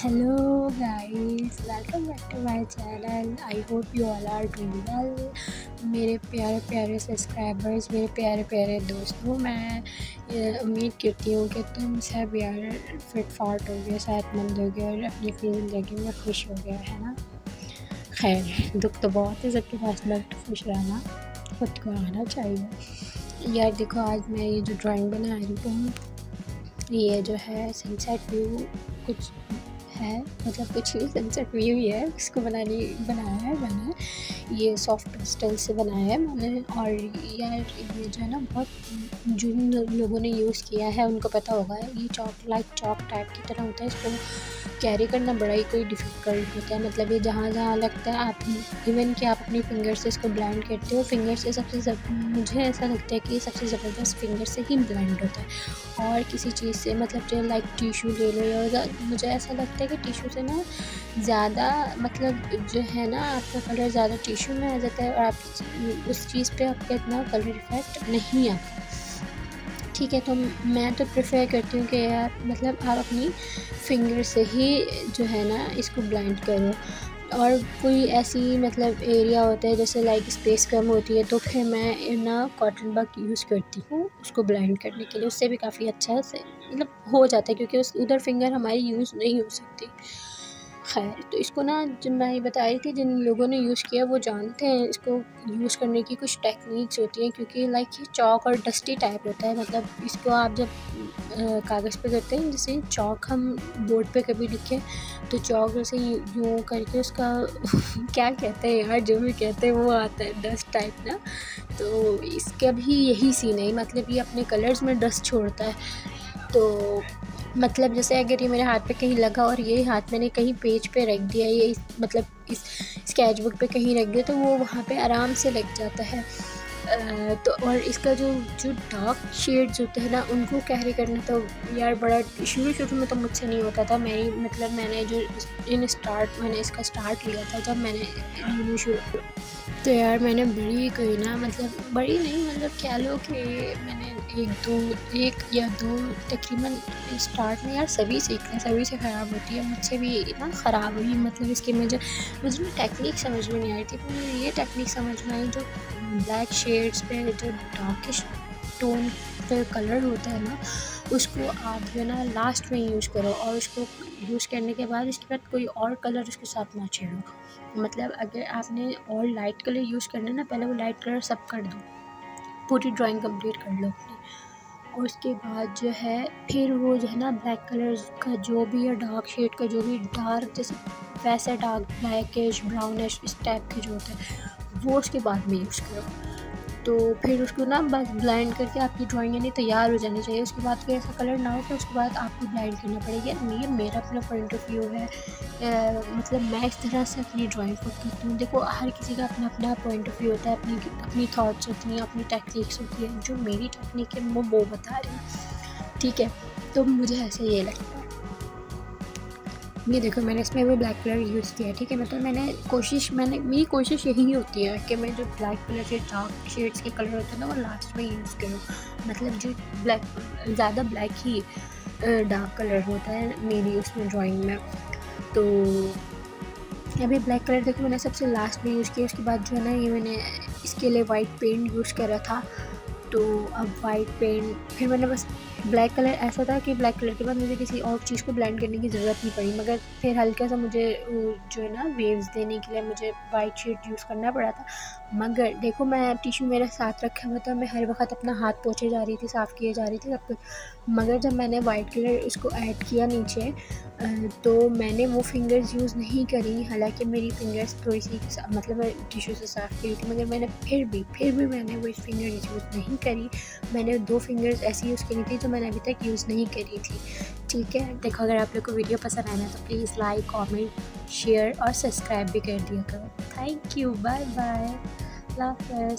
Hello guys welcome back to my channel I hope you all are doing well मेरे प्यारे प्यारे subscribers मेरे प्यारे प्यारे दोस्तों, मैं उम्मीद करती हूँ कि तुम सब यार फिट फाट हो गए, सेहतमंद हो गए और अपनी अपनी ज़िंदगी में खुश हो गया है ना? खैर, दुख तो बहुत है, सबके पास बट खुश रहना खुद को आना चाहिए। यार देखो, आज मैं ये जो ड्राइंग बना रही हूँ, ये जो है सनसेट व्यू कुछ है मतलब कुछ नहीं सनसेट व्यू ही है इसको बनाने बनाया है मैंने। ये सॉफ्ट पेस्टल से बनाया है मैंने और यार ये जो है ना बहुत जिन लोगों ने यूज़ किया है, उनको पता होगा, ये चॉक लाइक चॉक टाइप की तरह होता है, इसको कैरी करना बड़ा ही कोई डिफ़िकल्ट होता है। मतलब ये जहाँ जहाँ लगता है, आप इवन कि आप अपनी फिंगर से इसको ब्लेंड करते हो फिंगर से सबसे जब, मुझे ऐसा लगता है कि सबसे ज़बरदस्त फिंगर से ही ब्लेंड होता है। और किसी चीज़ से मतलब जो लाइक टिशू ले लो या मुझे ऐसा लगता है कि टिशू से ना ज़्यादा मतलब जो है ना आपका कलर ज़्यादा टिशू में आ जाता है और आप उस चीज़ पे आपका इतना कलर इफ़ेक्ट नहीं आता। ठीक है तो मैं तो प्रेफर करती हूँ कि यार मतलब आप अपनी फिंगर से ही जो है ना, इसको ब्लाइंड करो। और कोई ऐसी मतलब एरिया होता है, जैसे लाइक स्पेस कम होती है तो फिर मैं ना कॉटन बग यूज़ करती हूँ उसको ब्लाइंड करने के लिए। उससे भी काफ़ी अच्छा से मतलब हो जाता है, क्योंकि उस उधर फिंगर हमारी यूज़ नहीं हो सकती। खैर तो इसको ना जब मैं बता रही थी, जिन लोगों ने यूज़ किया, वो जानते हैं इसको यूज़ करने की कुछ टेक्निक्स होती हैं, क्योंकि लाइक ये चौक और डस्टी टाइप होता है। मतलब इसको आप जब कागज़ पे करते हैं, जैसे चौक हम बोर्ड पे कभी लिखें तो चौक जैसे यूँ करके उसका क्या कहते हैं यार, जो भी कहते हैं, वो आता है डस्ट टाइप ना। तो इसका भी यही सीन है मतलब ये अपने कलर्स में डस्ट छोड़ता है। तो मतलब जैसे अगर ये मेरे हाथ पे कहीं लगा और ये हाथ मैंने कहीं पेज पे रख दिया, ये इस मतलब इस स्केच बुक पे कहीं रख दिया तो वो वहाँ पे आराम से लग जाता है। तो और इसका जो जो डार्क शेड्स होते हैं ना, उनको कैरी करना तो यार बड़ा शुरू शुरू में तो मुझसे नहीं होता था। मेरी मतलब मैंने जो इन स्टार्ट मैंने इसका स्टार्ट लिया था जब मैंने शुरू तो यार मैंने बड़ी कोई ना मतलब बड़ी नहीं मतलब क्या लो कि मैंने एक, दो, एक या दो तकरीबन स्टार्ट में यार सभी सीखते हैं, सभी से ख़राब होती है, मुझसे भी ना ख़राब हुई मतलब इसकी मुझे मुझे ना टेक्निक समझ में नहीं आई थी मुझे ये टेक्निक समझ में आई जो ब्लैक शेड्स पे जो डार्किश टोन पे कलर होता है ना, उसको आप जो है ना लास्ट में यूज़ करो और उसको यूज़ करने के बाद इसके बाद कोई और कलर उसके साथ ना छेड़ो मतलब अगर आपने और लाइट कलर यूज़ करना है ना, पहले वो लाइट कलर सब कर दो। पूरी ड्राइंग कंप्लीट कर लो अपनी। और उसके बाद जो है, फिर वो जो है ना ब्लैक कलर का जो भी है डार्क शेड का जो भी डार्क जैसे वैसा डार्क ब्लैकिश ब्राउनिश इस टाइप के जो होते हैं, वो उसके बाद में यूज़ करो। तो फिर उसको ना बस ब्लाइंड करके आपकी ड्राइंग यानी तैयार हो जानी चाहिए। उसके बाद फिर ऐसा कलर ना हो तो उसके बाद आपको ब्लाइंड करना पड़ेगा। ये मेरा अपना पॉइंट ऑफ़ व्यू है। आ, मतलब मैं इस तरह से अपनी ड्राइंग को करती हूँ। देखो हर किसी का अपना अपना पॉइंट ऑफ़ व्यू होता है अपनी अपनी थाट्स होती हैं अपनी टेक्निक्स होती हैं। जो मेरी टेक्निक है वो वो बता रही हूँ। ठीक है तो मुझे ऐसे ये लगता है। ये देखो, मैंने इसमें भी ब्लैक कलर यूज़ किया है, ठीक है? मतलब मैंने कोशिश, मैंने, मेरी कोशिश यही होती है कि मैं जो ब्लैक कलर के डार्क शेड्स के कलर होते हैं ना, वो लास्ट में यूज़ करूँ। मतलब जो ब्लैक ज़्यादा ब्लैक ही डार्क कलर होता है मेरी उसमें ड्राइंग में। तो अभी ब्लैक कलर देखो, मैंने सबसे लास्ट में यूज़ किया, उसके बाद जो है ना, ये मैंने इसके लिए वाइट पेंट यूज़ करा था। तो अब वाइट पेंट फिर मैंने बस ब्लैक कलर ऐसा था कि ब्लैक कलर के बाद मुझे किसी और चीज़ को ब्लेंड करने की ज़रूरत नहीं पड़ी, मगर फिर हल्का सा मुझे जो है ना वेव्स देने के लिए मुझे वाइट शीट यूज़ करना पड़ा था। मगर देखो मैं टिशू मेरे साथ रखा हुआ था, मैं हर वक्त अपना हाथ पोछे जा रही थी, साफ़ किए जा रही थी सब कुछ। मगर जब मैंने वाइट कलर उसको ऐड किया नीचे तो मैंने वो फिंगर्स यूज़ नहीं करी। हालाँकि मेरी फिंगर्स थोड़ी सी मतलब मैं टिशू से साफ़ की थी, मगर मैंने फिर भी फिर भी मैंने वो फिंगर्स यूज़ नहीं करी। मैंने दो फिंगर्स ऐसी यूज़ करी थी जो मैंने अभी तक यूज़ नहीं करी थी। ठीक है? देखो, अगर आप लोग को वीडियो पसंद आना तो प्लीज़ लाइक कॉमेंट शेयर और सब्सक्राइब भी कर दिया करो। Thank you bye bye love